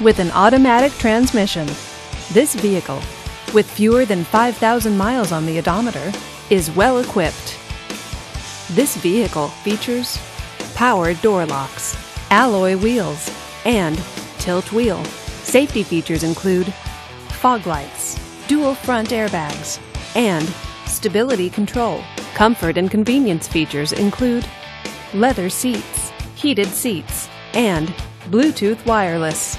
with an automatic transmission. This vehicle, with fewer than 5,000 miles on the odometer, is well equipped. This vehicle features power door locks, alloy wheels, and tilt wheel. Safety features include fog lights, dual front airbags, and stability control. Comfort and convenience features include leather seats, heated seats, and Bluetooth wireless.